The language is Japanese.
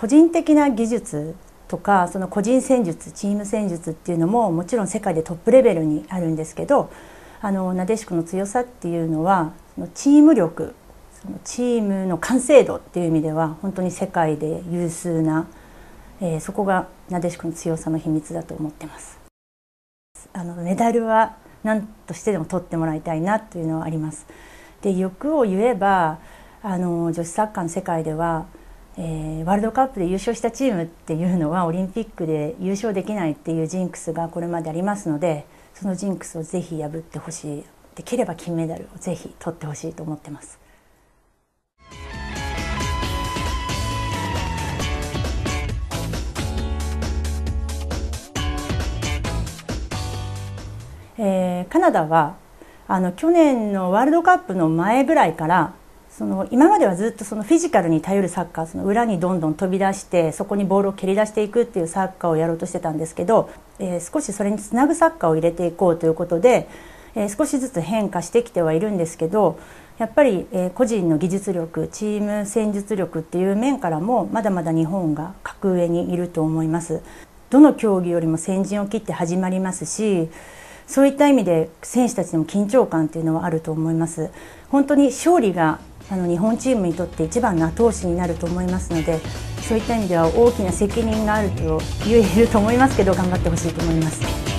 個人的な技術とかその個人戦術チーム戦術っていうのももちろん世界でトップレベルにあるんですけどあのなでしこの強さっていうのはそのチーム力そのチームの完成度っていう意味では本当に世界で有数な、えー、そこがなでしこの強さの秘密だと思ってます。あのメダルは何としてでも取ってもらいたいなというのはあります。で欲を言えばあの女子サッカーの世界ではえー、ワールドカップで優勝したチームっていうのはオリンピックで優勝できないっていうジンクスがこれまでありますのでそのジンクスをぜひ破ってほしいできれば金メダルをぜひ取ってほしいと思ってます。えー、カナダはあの去年のワールドカップの前ぐらいからその今まではずっとそのフィジカルに頼るサッカーその裏にどんどん飛び出してそこにボールを蹴り出していくっていうサッカーをやろうとしてたんですけど、えー、少しそれにつなぐサッカーを入れていこうということで、えー、少しずつ変化してきてはいるんですけどやっぱり、えー、個人の技術力チーム戦術力っていう面からもまだまだ日本が格上にいると思います。どの競技よりも先陣を切って始まりますしそういった意味で選手たちにも緊張感っていうのはあると思います。本当に勝利があの日本チームにとって一番の後押しになると思いますのでそういった意味では大きな責任があると言えると思いますけど頑張ってほしいと思います。